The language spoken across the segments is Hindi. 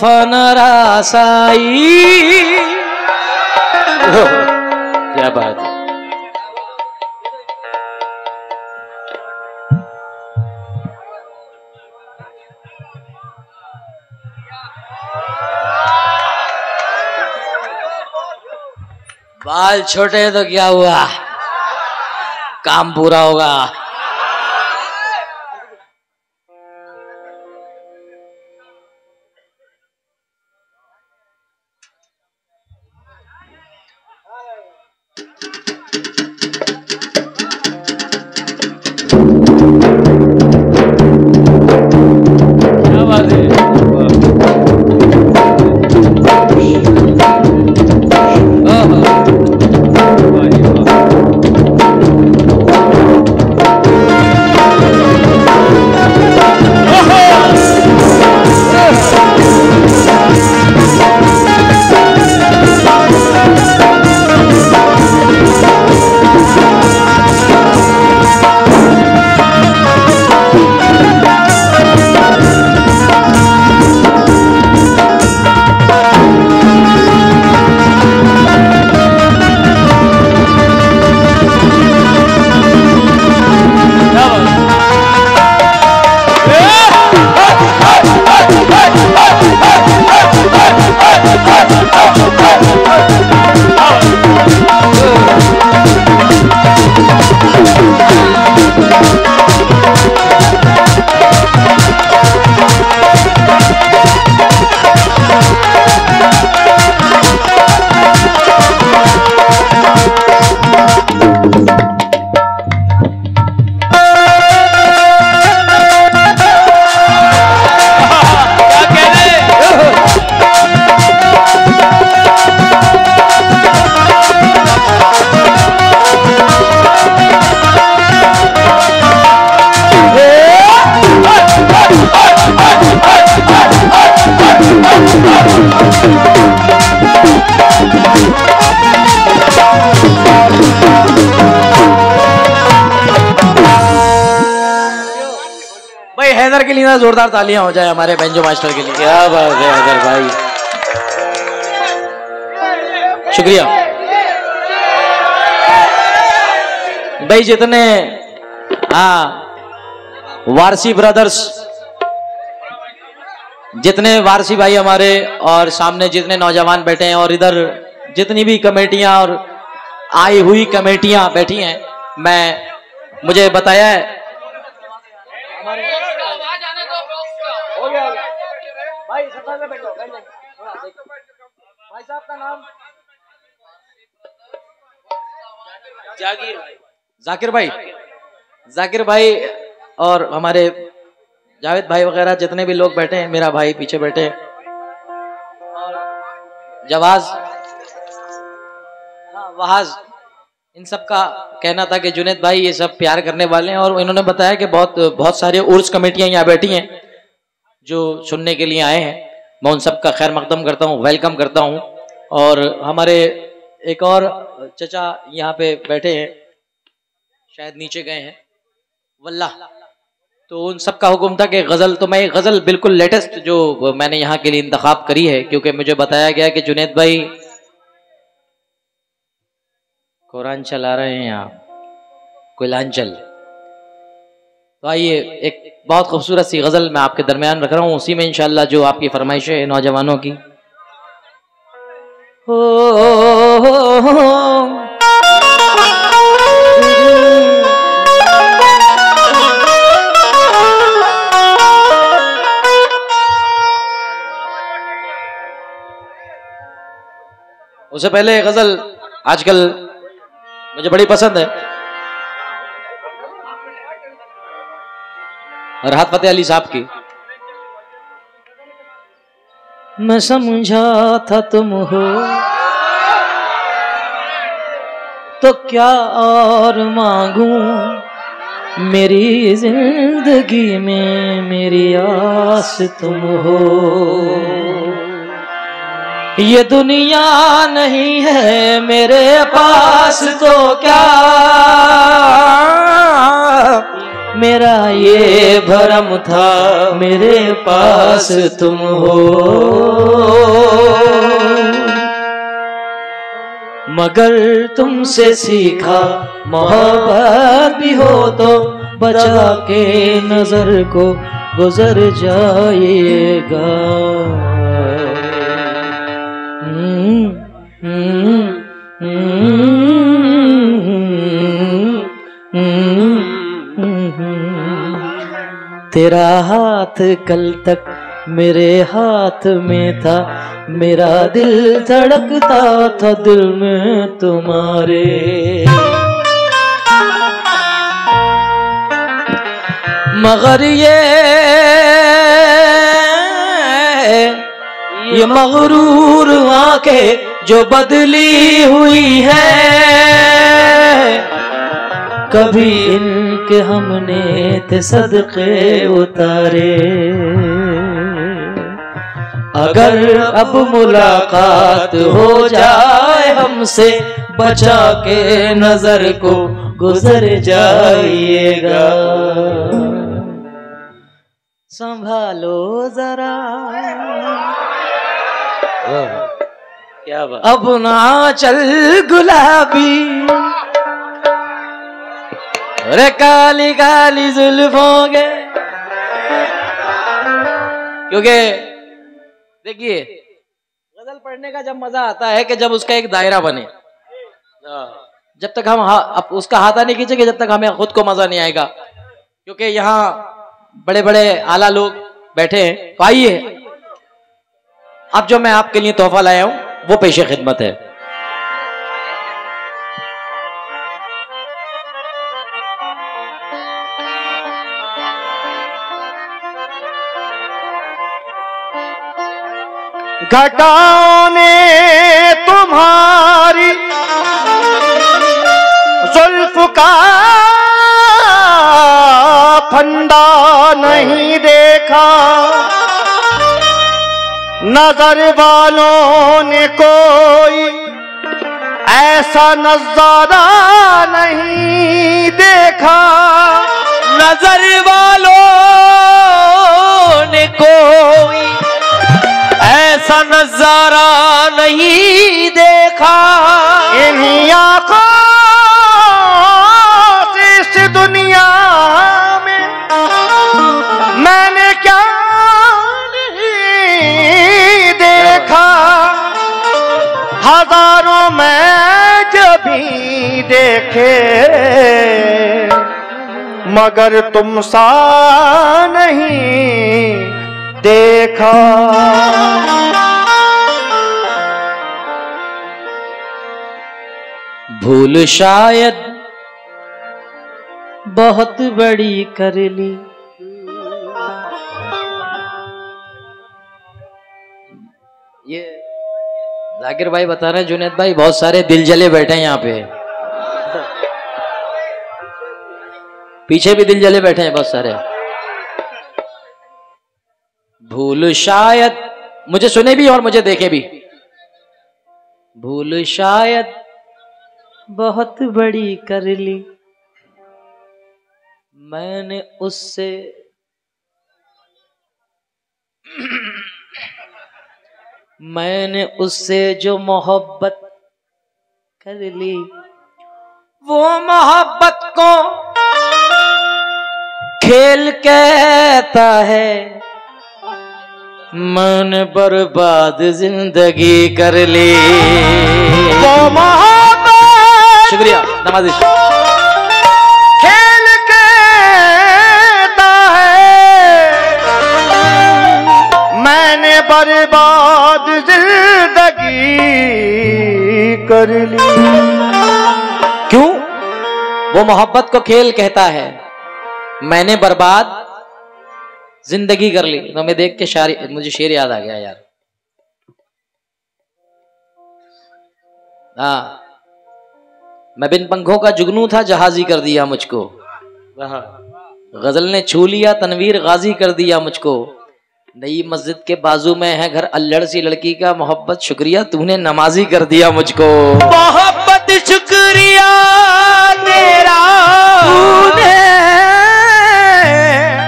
तूफ़ान रासाई। क्या बात है। बाल छोटे तो क्या हुआ? काम पूरा होगा। के लिए ना जोरदार तालियाँ हो जाए हमारे बेंजो मास्टर के लिए। क्या बात है हैदर भाई। शुक्रिया। भाई जितने हाँ वारसी ब्रदर्स जितने वारसी भाई हमारे और सामने जितने नौजवान बैठे हैं और इधर जितनी भी कमेटियाँ और आई हुई कमेटियाँ बैठी हैं मैं मुझे बताया है जाकिर जाकिर भाई। जाकिर भाई और हमारे जावेद भाई वगैरह जितने भी लोग बैठे हैं, मेरा भाई पीछे बैठे जवाज। हाँ वहाज। इन सब का कहना था कि जुनेद भाई ये सब प्यार करने वाले हैं और इन्होंने बताया कि बहुत बहुत सारे उर्स कमेटियाँ यहाँ बैठी हैं जो सुनने के लिए आए हैं। मैं उन सब का खैर मकदम करता हूँ, वेलकम करता हूँ। और हमारे एक और चचा यहाँ पे बैठे हैं शायद नीचे गए हैं। वल्ला तो उन सब का हुक्म था कि गज़ल तो मैं गज़ल बिल्कुल लेटेस्ट जो मैंने यहाँ के लिए इंतखाब करी है क्योंकि मुझे बताया गया कि जुनेद भाई कुरान चला रहे हैं यहाँ कुलांचल। तो आइए एक बहुत खूबसूरत सी गज़ल मैं आपके दरमियान रख रहा हूँ उसी में इंशाल्लाह जो आपकी फरमाइश है नौजवानों की। हो, उससे पहले गज़ल आजकल मुझे बड़ी पसंद है। राहत फतेह अली साहब की। मैं समझा था तुम हो। तो क्या और मांगू? मेरी ज़िंदगी में मेरी आस तुम हो। ये दुनिया नहीं है मेरे पास तो क्या? मेरा ये भरम था मेरे पास तुम हो। मगर तुमसे सीखा मोहब्बत भी हो तो बचा के नज़र को गुजर जाएगा। हम्म, हम्म, हम्म, तेरा हाथ कल तक मेरे हाथ में था, मेरा दिल धड़कता था दिल में तुम्हारे। मगर ये ये मगरूर आँखें जो बदली हुई है, कभी इनके हमने थे सदके उतारे। अगर अब मुलाकात हो जाए हमसे, बचा के नज़र को गुजर जाइएगा। संभालो जरा। क्या बात अब ना चल गुलाबी। अरे काली काली जुल्फों के। क्योंकि देखिए, गज़ल पढ़ने का जब मज़ा आता है कि जब उसका एक दायरा बने। जब तक हम अब उसका हाथा नहीं खींचेंगे, जब तक हमें खुद को मज़ा नहीं आएगा। क्योंकि यहाँ बड़े बड़े आला लोग बैठे हैं। तो आइए। अब जो मैं आपके लिए तोहफा लाया हूँ, वो पेशे खिदमत है। घटाओं ने तुम्हारी जुल्फ का फंदा नहीं देखा। नज़र वालों ने कोई ऐसा नज़ारा नहीं देखा। नज़र वालों ने कोई ऐसा नज़ारा नहीं देखा। इन्हीं आँखों इस दुनिया में मैंने क्या नहीं देखा। हज़ारों में जब भी देखे, मगर तुम सा नहीं देखा। भूल शायद बहुत बड़ी कर ली। ये जाकिर भाई बता रहे जुनेद भाई, बहुत सारे दिल जले बैठे हैं यहाँ पे। पीछे भी दिल जले बैठे हैं बहुत सारे। भूल शायद, मुझे सुने भी और मुझे देखे भी। भूल शायद बहुत बड़ी कर ली। मैंने उससे मैंने उससे जो मोहब्बत कर ली, वो मोहब्बत को खेल कहता है। मन बर्बाद ज़िंदगी कर ली। वो मोहब्बत नवाजिश। खेल कहता है। मैंने बर्बाद ज़िंदगी कर ली। क्यों? वो मोहब्बत को खेल कहता है। मैंने बर्बाद ज़िंदगी कर ली। तो मैं देख के शार मुझे शेर याद आ गया यार। हाँ। मैं बिन पंखों का जुगनू था जहाजी कर दिया मुझको। गज़ल ने छू लिया तनवीर गाजी कर दिया मुझको। नई मस्जिद के बाजू में है घर अल्लड़ सी लड़की का मोहब्बत शुक्रिया तूने नमाजी कर दिया मुझको। मोहब्बत शुक्रिया तेरा। तूने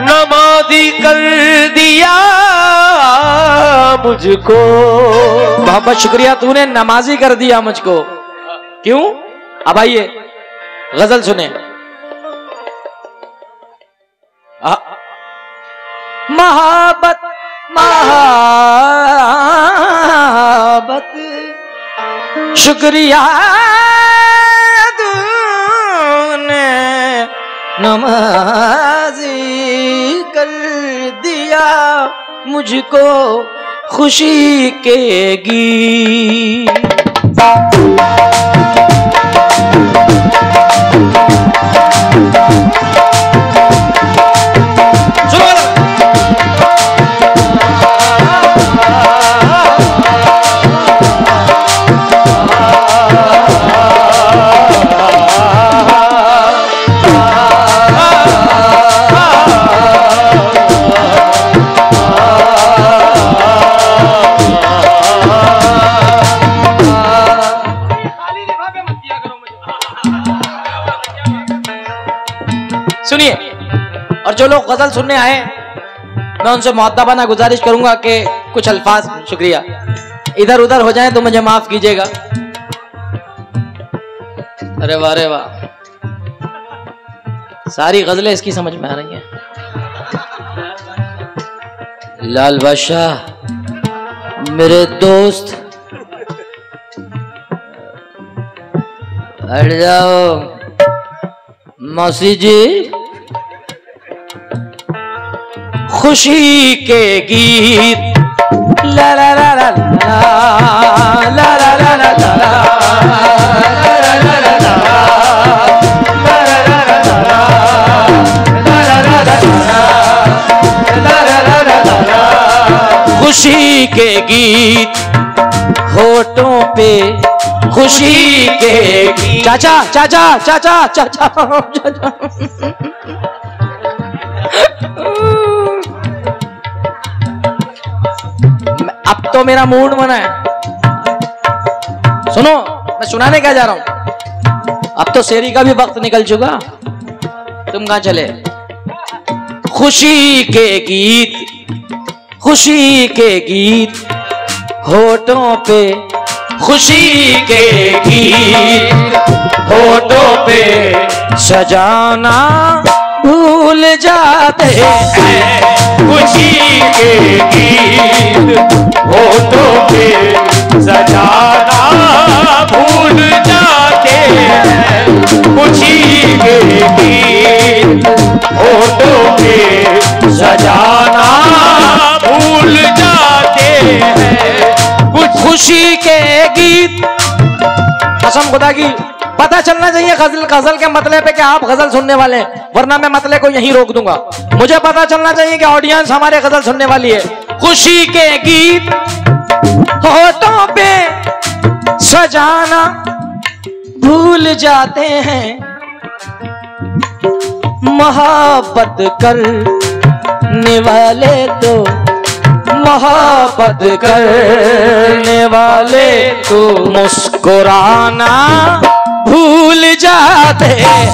नमाजी कर दिया मुझको। मोहब्बत शुक्रिया तूने नमाजी कर दिया मुझको। क्यों? अब आइए, गज़ल सुने। महाबत महाबत, शुक्रिया तूने नमाजी कर दिया मुझको खुशी के गीत। Thank you. सुनिए। और जो लोग गज़ल सुनने आए, मैं उनसे बना गुजारिश करूँगा कि कुछ अल्फाज, शुक्रिया। इधर उधर हो जाए तो मुझे माफ़ कीजिएगा। अरे वाह अरे वाह। सारी गजलें इसकी समझ में आ रही हैं। लाल बादशाह, मेरे दोस्त। हट जाओ। मौसी जी। खुशी के गीत ला ला ला ला ला ला ला ला खुशी के गीत होठों पे खुशी के चाचा चाचा चाचा चाचा चाचा मेरा मूड बना है। सुनो, मैं सुनाने क्या जा रहा हूँ? अब तो शेरी का भी वक्त निकल चुका। तुम कहा चले? खुशी के गीत, खुशी के गीत होठों पे खुशी के गीत होठों पे सजाना भूल जाते हैं। खुशी के गीत होठों पे सजाना भूल जाते हैं। खुशी के गीत होठों पे सजाना भूल जाते कसम खुदा की, पता चलना चाहिए गज़ल गज़ल के मतले पे कि आप गज़ल सुनने वाले हैं, वरना मैं मतले को यहीं रोक दूँगा। मुझे पता चलना चाहिए कि ऑडियंस हमारे गज़ल सुनने वाली है। खुशी के गीत होठों पे सजाना भूल जाते हैं। मोहब्बत करने वाले तो मोहब्बत करने वाले तो मुस्कुराना भूल जाते हैं।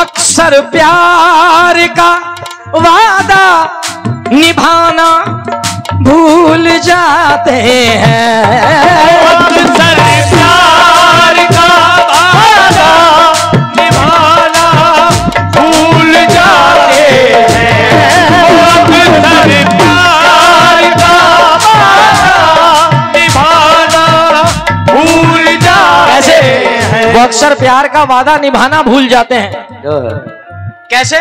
अक्सर प्यार का वादा निभाना भूल जाते हैं। अक्सर प्यार वो अक्सर प्यार का वादा निभाना भूल जाते हैं। कैसे?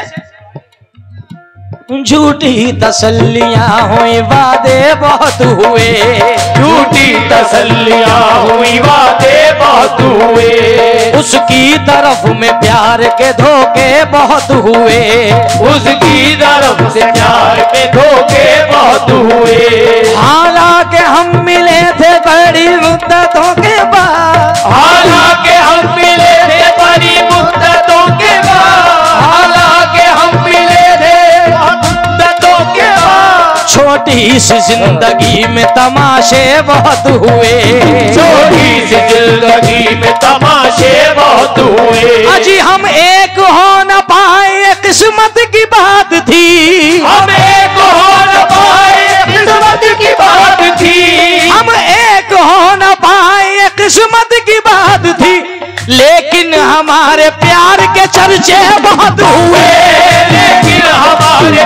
झूठी तसल्लियाँ हुई वादे बहुत हुए। झूठी तसल्लियाँ हुई वादे बहुत हुए। उसकी तरफ़ में प्यार के धोखे बहुत हुए। उसकी तरफ़ से प्यार के धोखे बहुत हुए। हालाँकि हम मिले थे बड़ी मुद्दतों के बाद। हालाँकि हम मिले थे बड़ी मुद्दतों के बाद। छोटी सी ज़िंदगी में तमाशे बहुत हुए। छोटी सी ज़िंदगी में तमाशे बहुत हुए। अजी हम एक हो न पाए किस्मत की बात थी। हमें को न पाए किस्मत की बात थी। हम एक हो न पाए किस्मत की बात थी। लेकिन हमारे प्यार के चर्चे बहुत हुए। लेकिन हमारे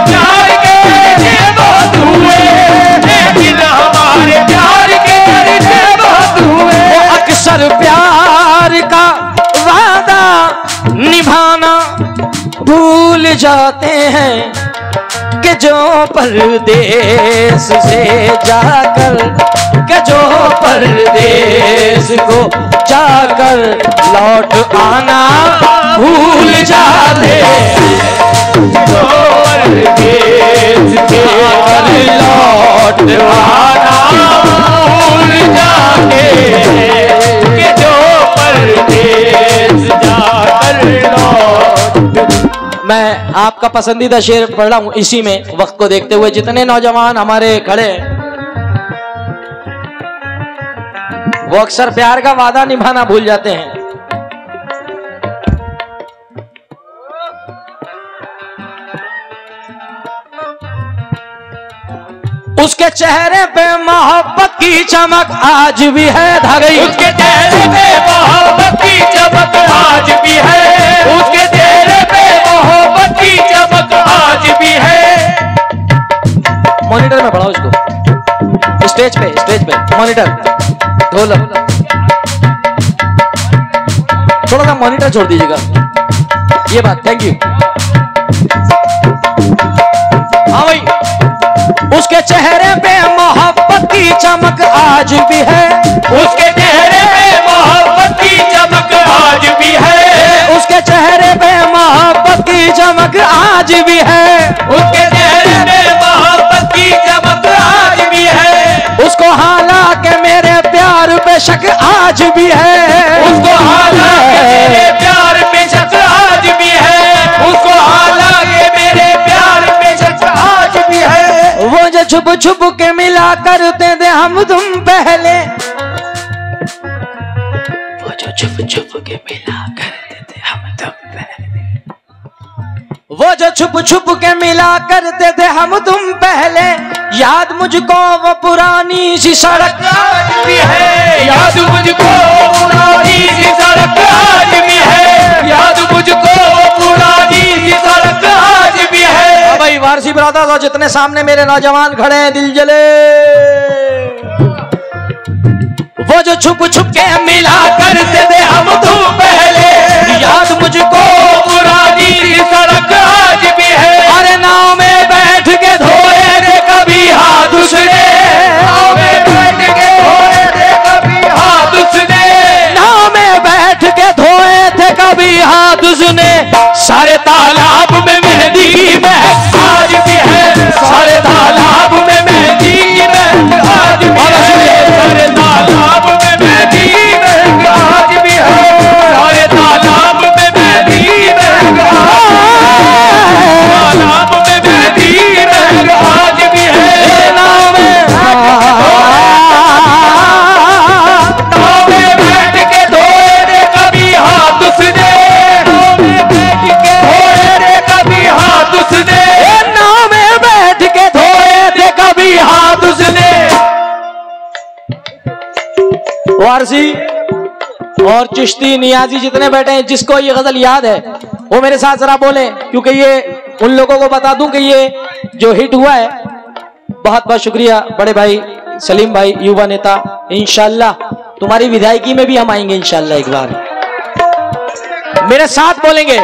का वादा निभाना भूल जाते हैं कि जो परदेश से जाकर, कि जो परदेश को जाकर लौट आना भूल जाते लौट आना भूल जाते मैं आपका पसंदीदा शेर पढ़ रहा हूँ इसी में, वक्त को देखते हुए जितने नौजवान हमारे खड़े वो अक्सर प्यार का वादा निभाना भूल जाते हैं। उसके चेहरे पे मोहब्बत की चमक आज भी है धगई उसके चेहरे पे मोहब्बत की चमक आज भी है। उसके चेहरे पे मोहब्बत की चमक आज भी है। मॉनिटर में पढ़ाओ इसको। स्टेज पे स्टेज पे मॉनिटर। ढोलक थोड़ा सा मॉनिटर छोड़ दीजिएगा। ये बात थैंक यू उसके चेहरे पे मोहब्बत की चमक आज भी है। उसके चेहरे पे मोहब्बत की चमक आज भी है। उसके चेहरे पे मोहब्बत की चमक आज भी है। उसके चेहरे पे मोहब्बत की चमक आज भी है। उसको हालाँकि मेरे प्यार पे शक आज भी है। छुप छुप के मिला करते थे हम तुम पहले। वो जो छुप छुप के मिला करते थे हम तुम पहले। वो जो छुप छुप के मिला करते थे हम तुम पहले। याद मुझको वो पुरानी सी सड़क भी है। ब्रदर्स और जितने सामने मेरे नौजवान खड़े हैं, दिल जले। वो जो छुप छुप के मिला करते थे, हम तुम पहले। याद मुझको पुरानी सड़क आज भी है। अरे नाव में बैठ के धोए रे, कभी हाथ उसने। नाव में बैठ के धोए थे कभी हाथ उसने। नाव में बैठ के धोए थे, कभी हाथ उसने। सारे तालाब में मेहंदी की वारसी और चिश्ती नियाजी जितने बैठे हैं, जिसको ये गज़ल याद है, वो मेरे साथ जरा बोले, क्योंकि ये उन लोगों को बता दूँ कि ये जो हिट हुआ है, बहुत बहुत शुक्रिया बड़े भाई सलीम भाई, युवा नेता, इंशाल्लाह। तुम्हारी विधायकी में भी हम आएँगे इंशाल्लाह एक बार। मेरे साथ बोलेंगे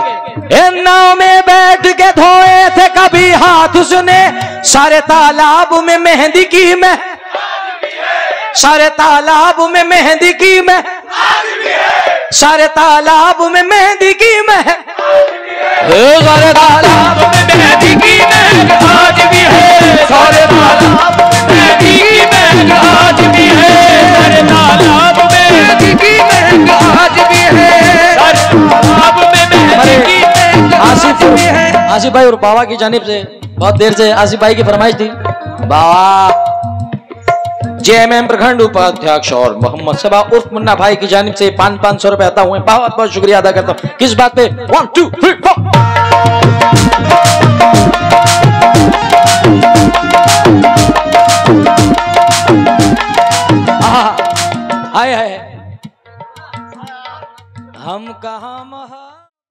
नाव में बैठ के धोए थे कभी हाथ उसने, सारे तालाब में मेहंदी की मैं सारे तालाब में मेहंदी की मैं। सारे तालाब में मेहंदी की मैं। सारे तालाब में मेहंदी की महक आज भी है। सारे तालाब मेहंदी की महक आज भी है। सारे तालाब में मेहंदी की महक आज भी है। सारे तालाब में मेहंदी की आसिफ आज भी है। आसिफ भाई और बाबा की जानिब से बहुत देर से आसिफ भाई की फरमाइश थी। बाबा। जेएमएम प्रखंड उपाध्यक्ष और मोहम्मद सबा उर्फ़ मुन्ना भाई की जानब से पाँच पाँच सौ रुपए आता हुए बहुत बहुत शुक्रिया अदा करता हूँ। किस बात पे? वन टू थ्री फोर हाय हाय। हम कहा